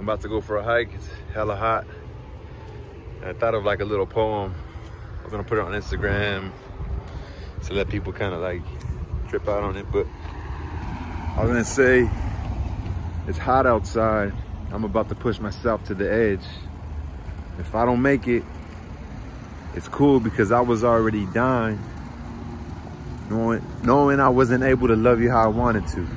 I'm about to go for a hike. It's hella hot. I thought of like a little poem. I was gonna put it on Instagram to let people kind of like trip out on it. But I was gonna say, it's hot outside. I'm about to push myself to the edge. If I don't make it, it's cool because I was already dying. Knowing, knowing I wasn't able to love you how I wanted to.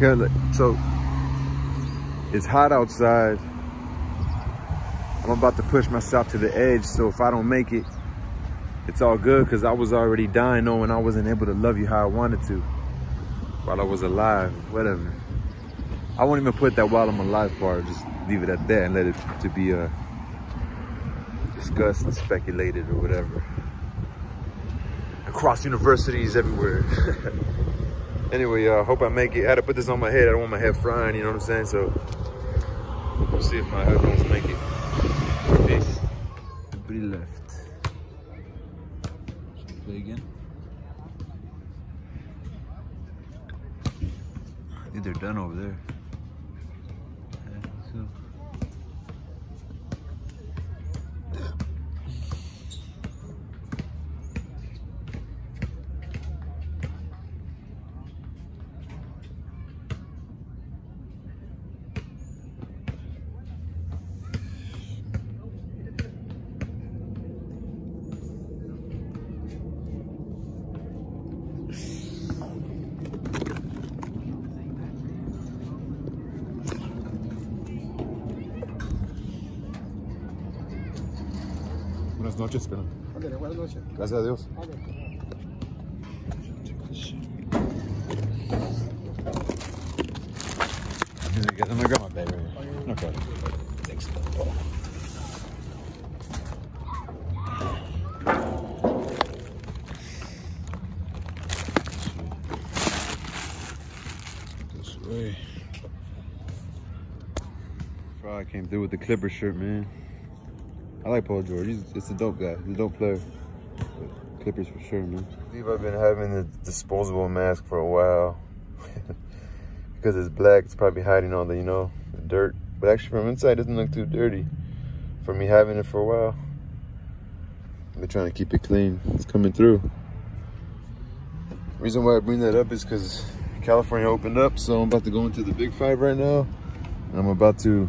Here, look, So it's hot outside. I'm about to push myself to the edge. So if I don't make it, it's all good because I was already dying knowing I wasn't able to love you how I wanted to while I was alive, whatever. I won't even put that while I'm alive part, just leave it at that and let it to be uh, discussed and speculated or whatever. Across universities everywhere. anyway, I uh, hope I make it. I had to put this on my head. I don't want my head frying, you know what I'm saying? So we'll see if my headphones make it. Peace. Nobody left. Play again? I think they're done over there. Buenas noches, pero. Ok, buenas noches. Gracias a Dios. Ok. I'm gonna grab my bag right here. No problem. Thanks. This way. Fry came through with the Clipper shirt, man. I like Paul George. He's it's a dope guy. He's a dope player. Clippers for sure, man. I believe I've been having the disposable mask for a while. because it's black, it's probably hiding all the, you know, the dirt. But actually from inside, it doesn't look too dirty for me having it for a while. I've been trying to keep it clean. It's coming through. Reason why I bring that up is because California opened up, so I'm about to go into the Big Five right now. And I'm about to,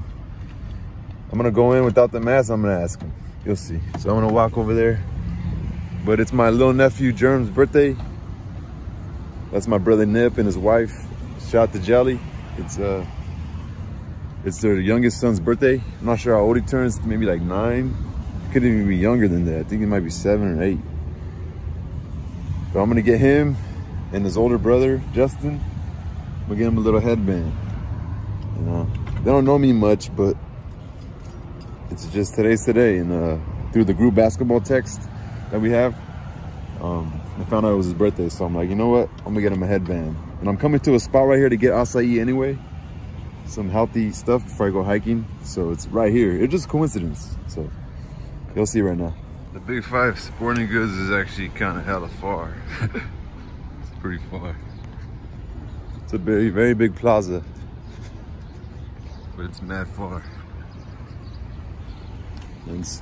I'm gonna go in without the mask, I'm gonna ask him. You'll see. So I'm gonna walk over there. But it's my little nephew Germ's birthday. That's my brother Nip and his wife. Shout out to Jelly. It's uh it's their youngest son's birthday. I'm not sure how old he turns, maybe like nine. Could even be younger than that. I think he might be seven or eight. But I'm gonna get him and his older brother, Justin. I'm gonna get him a little headband. You know, they don't know me much, but it's just today's today. And uh, through the group basketball text that we have, um, I found out it was his birthday. So I'm like, you know what? I'm gonna get him a headband. And I'm coming to a spot right here to get acai anyway. Some healthy stuff before I go hiking. So it's right here. It's just coincidence. So you'll see right now. The Big Five Sporting Goods is actually kind of hella far. it's pretty far. It's a very, very big plaza. But it's mad far. It's-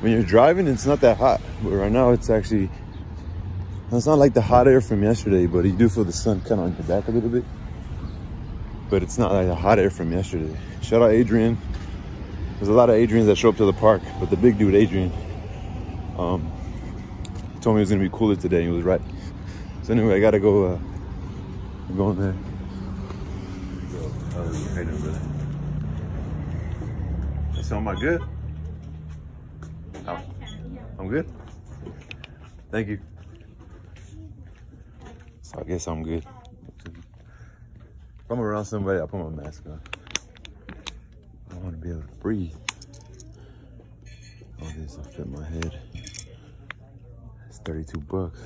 when you're driving, it's not that hot. But right now, it's actually, it's not like the hot air from yesterday, but you do feel the sun kind of on your back a little bit. But it's not like the hot air from yesterday. Shout out Adrian. There's a lot of Adrians that show up to the park, but the big dude, Adrian, um, told me it was gonna be cooler today, and he was right. So anyway, I gotta go, uh, I'm going there. Oh, you doing, brother? So am I good? Oh, I'm good? Thank you. So I guess I'm good. If I'm around somebody, I'll put my mask on. I want to be able to breathe. All this will fit my head. It's 32 bucks.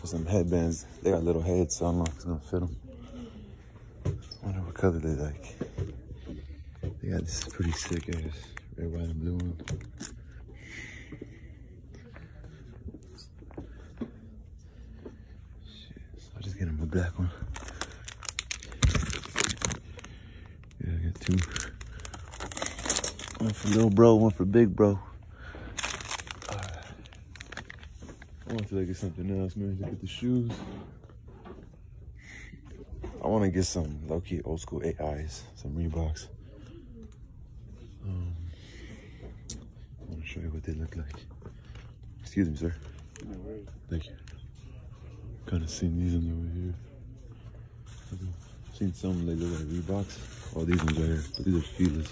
for some headbands. They got little heads, so I don't know if it's gonna fit them. I wonder what color they like. They got this pretty sick ass red, white, and blue one. Shit, so I'll just get him a black one. Yeah, I got two. One for little bro, one for big bro. I want to get something else, man. Look at the shoes. I want to get some low-key old school AIs, some Reeboks. Um, I want to show you what they look like. Excuse me, sir. No worries. Thank you. Kind of seen these ones over here. I've seen some they look like Reeboks. Oh, these ones right here. But these are Filas.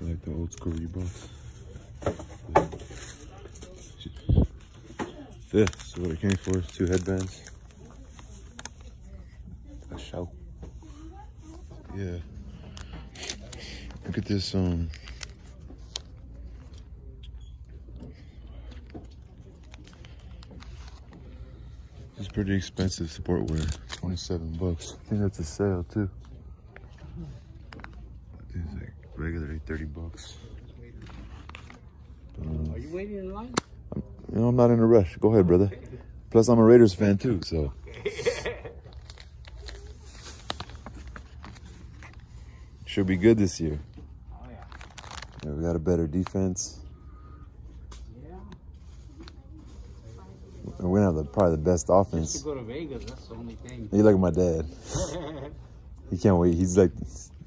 I like the old school Reeboks. This is what it came for. Two headbands. A show. Yeah. Look at this um It's pretty expensive sport wear. 27 bucks. I think that's a sale too. It's like regularly 30 bucks. Um, Are you waiting in line? You know, I'm not in a rush. Go ahead, brother. Plus, I'm a Raiders fan too, so. Should be good this year. Oh yeah. Yeah, we got a better defense. Yeah. We're gonna have the, probably the best Just to offense. go to Vegas, that's the only thing. You look at my dad. He can't wait. He's like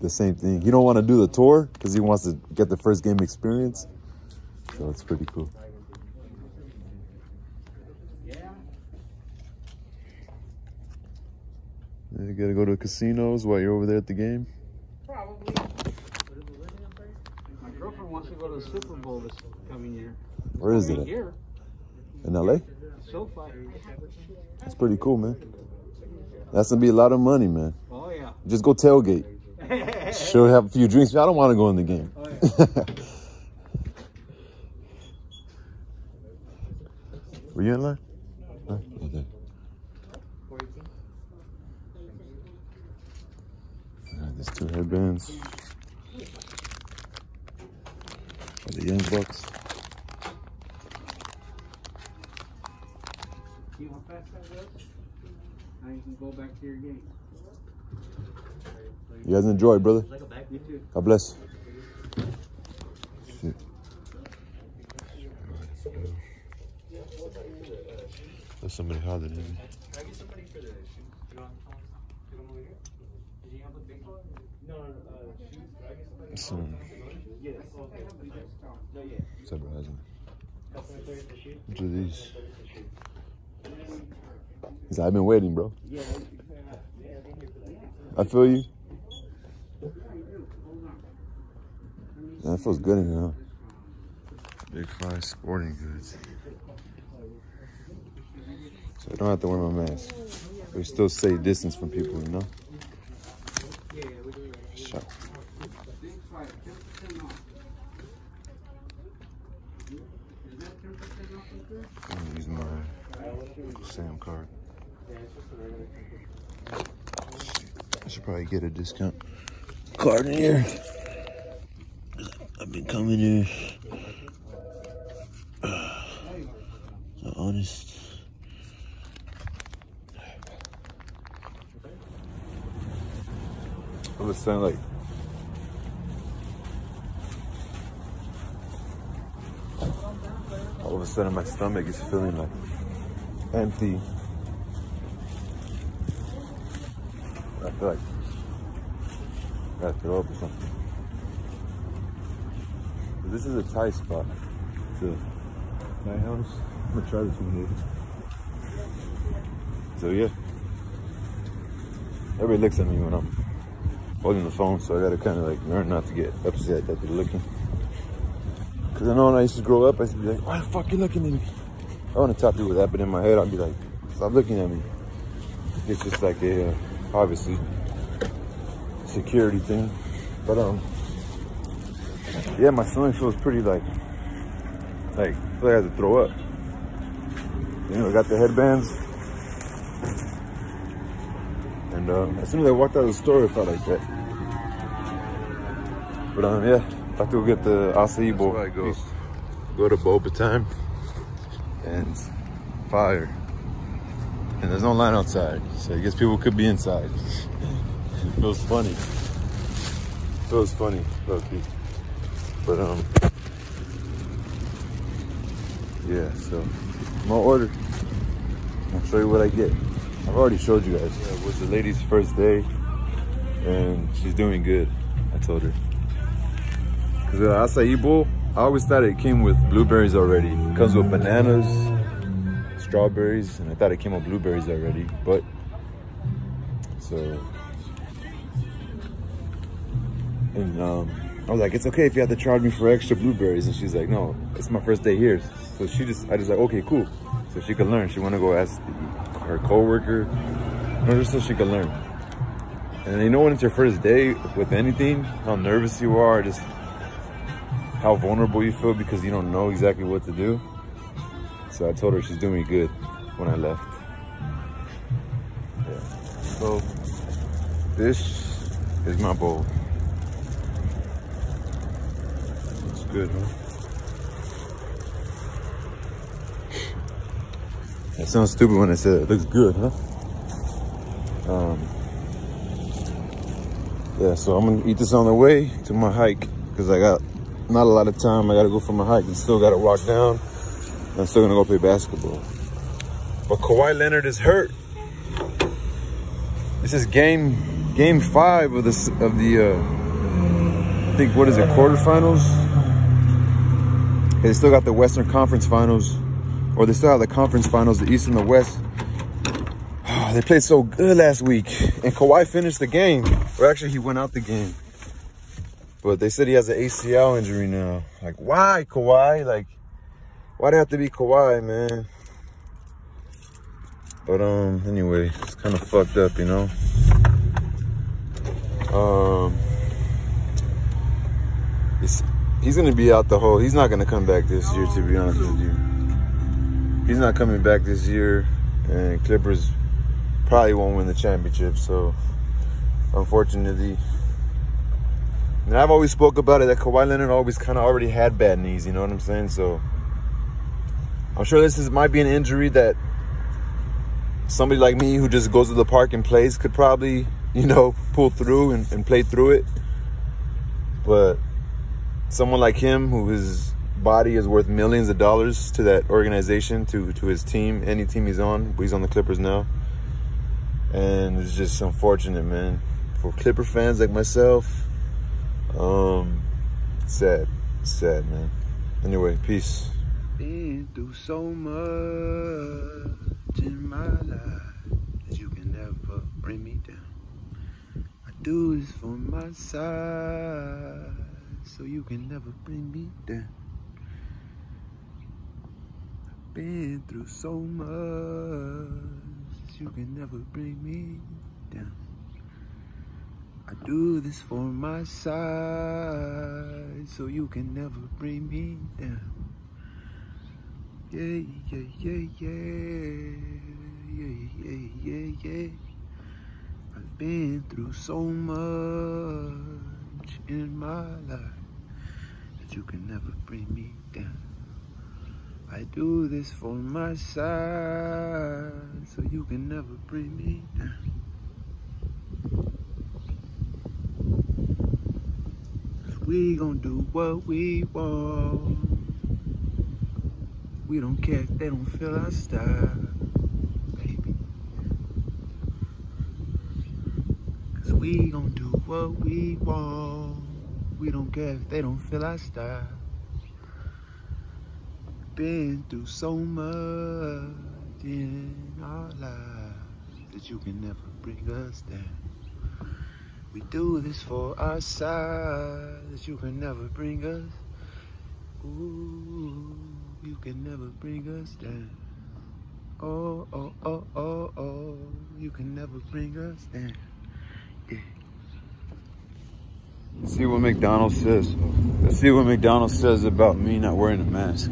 the same thing. He don't want to do the tour because he wants to get the first game experience. So it's pretty cool. yeah. Yeah, You gotta go to casinos while you're over there at the game. Probably. My girlfriend wants to go to the Super Bowl this coming year. Where is it? Here. In LA? SoFi. That's pretty cool, man. That's gonna be a lot of money, man. Oh yeah. Just go tailgate. Sure, have a few drinks. I don't want to go in the game. Oh, yeah. Were you in line? No. Okay. Alright, there's two headbands for the young bucks. You know how fast that was? Now you can go back to your game. You guys enjoy, brother. God bless. Shit. There's somebody hollering at me. Some. What's up, bro? Which of these? He said, I've been waiting, bro. I feel you. That feels good in here, huh? Big Five Sporting Goods. So I don't have to wear my mask. We still stay distance from people, you know? Sure. Big five, 10% off. Is that 10% off right there? I'm use my Sam card. I should probably get a discount card in here. I've been coming here. So honest. Saying like all of a sudden my stomach is feeling like empty. I feel like I gotta throw up or something. But this is a Thai spot. It's a Thai house. I'm gonna try this one later. So yeah. Everybody looks at me when I'm holding the phone, so I gotta kind of like learn not to get upset that they're looking. Cause I know when I used to grow up, I used to be like, why the fuck you looking at me? I want to tell people that, but in my head, I'd be like, stop looking at me. It's just like a, uh, obviously, security thing. But, um, yeah, my stomach feels pretty like, like, I feel like I have to throw up. You know, I got the headbands. And um, as soon as I walked out of the store, it felt like that. But um, yeah, I have to go get the acai bowl. I go, go to Boba time and fire. and there's no line outside. So I guess people could be inside. it feels funny. It feels funny, low-key. But um, yeah. So I'm gonna order. I'll show you what I get. I've already showed you guys. Yeah, it was the lady's first day, and she's doing good. I told her. Cause the acai bowl, I always thought it came with blueberries already. It comes with bananas, strawberries, and I thought it came with blueberries already. But so, and um, I was like, it's okay if you have to charge me for extra blueberries. And she's like, no, it's my first day here. So she just, I just like, okay, cool. So she could learn. She want to go ask her coworker, you just so she could learn. And you know when it's your first day with anything, how nervous you are, just how vulnerable you feel because you don't know exactly what to do. So I told her she's doing good when I left. Yeah. So this is my bowl. It's good, huh? That sounds stupid when I said it looks good, huh? Um, yeah, so I'm gonna eat this on the way to my hike because I got not a lot of time. I gotta go for my hike and still gotta walk down. I'm still gonna go play basketball. But Kawhi Leonard is hurt. This is game game five of the of the uh, I think what is it quarterfinals. They still got the Western Conference Finals, or they still have the conference finals, the East and the West. they played so good last week, and Kawhi finished the game. Or actually, he went out the game. But they said he has an ACL injury now. Like, why, Kawhi? Like, why'd it have to be Kawhi, man? But, um, anyway, it's kind of fucked up, you know? Um, he's, he's going to be out the whole, he's not going to come back this year, to be honest with you. He's not coming back this year, and Clippers probably won't win the championship, so unfortunately, and I've always spoke about it that Kawhi Leonard always kind of already had bad knees. You know what I'm saying? So I'm sure this is might be an injury that somebody like me who just goes to the park and plays could probably, you know, pull through and, and play through it. But someone like him, who his body is worth millions of dollars to that organization, to to his team, any team he's on, he's on the Clippers now. And it's just unfortunate, man. For Clipper fans like myself, um, sad, sad, man. Anyway, peace. Been through so much in my life that you can never bring me down. I do this for my side, so you can never bring me down. Been through so much, you can never bring me down. I do this for my side, so you can never bring me down. Yeah, yeah, yeah, yeah, yeah, yeah, yeah, yeah. I've been through so much in my life that you can never bring me down. I do this for my side, so you can never bring me down. We gon' do what we want. We don't care if they don't feel our style, baby. Cause we gon' do what we want. We don't care if they don't feel our style. Been through so much in our lives that you can never bring us down. We do this for our sides. You can never bring us. Ooh, you can never bring us down. Oh, oh, oh, oh, oh. You can never bring us down. Let's see what McDonald's says. Let's see what McDonald's says about me not wearing a mask.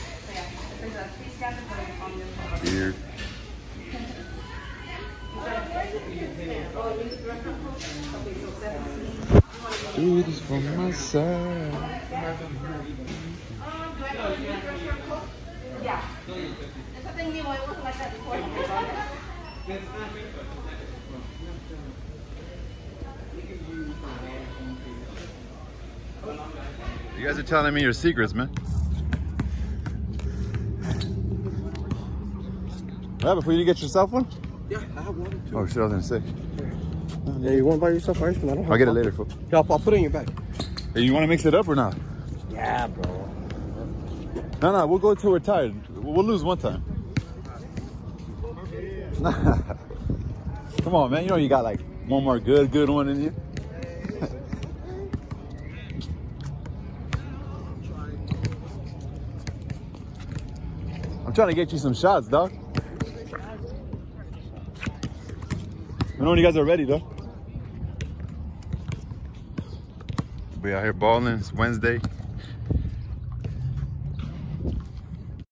this for my side. Yeah. It's something new. It wasn't like that before. You guys are telling me your secrets, man. What happened for you get yourself one? Yeah, I have one too. Oh shit, I was gonna say. Yeah, you want to buy yourself ice cream? I don't have I'll get it one. later, fool. Yeah, I'll, I'll put it in your bag. Hey, you wanna mix it up or not? Yeah, bro. No, no, we'll go until we're tired. We'll lose one time. Come on, man. You know you got like one more good, good one in you. I'm trying to get you some shots, dog. I know when you guys are ready, though. We out here balling. It's Wednesday.